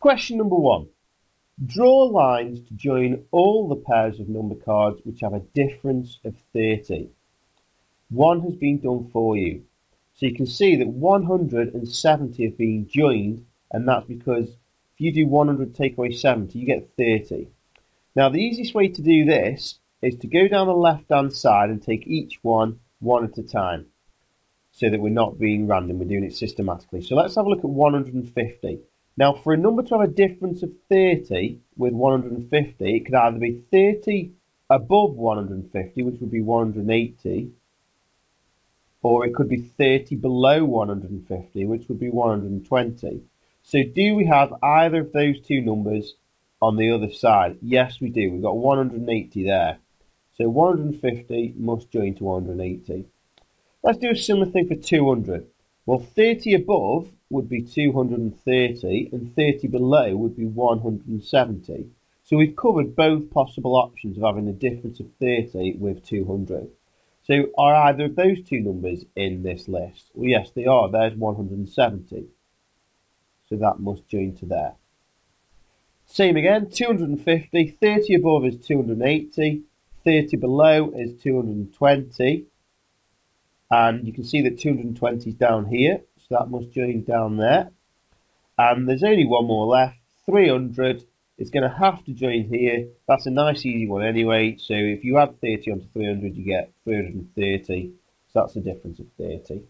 Question number one. Draw lines to join all the pairs of number cards which have a difference of 30. One has been done for you. So you can see that 170 have been joined and that's because if you do 100 take away 70 you get 30. Now the easiest way to do this is to go down the left hand side and take each one one at a time so that we're not being random, we're doing it systematically. So let's have a look at 150. Now for a number to have a difference of 30 with 150, it could either be 30 above 150, which would be 180, or it could be 30 below 150, which would be 120. So do we have either of those two numbers on the other side? Yes, we do. We've got 180 there. So 150 must join to 180. Let's do a similar thing for 200. Well, 30 above would be 230 and 30 below would be 170. So we've covered both possible options of having a difference of 30 with 200. So are either of those two numbers in this list? Well, yes, they are. There's 170. So that must join to there. Same again, 250. 30 above is 280. 30 below is 220 and you can see that 220 is down here so that must join down there. And there's only one more left. 300 is going to have to join here. That's a nice easy one anyway. So if you add 30 onto 300 you get 330 so that's a difference of 30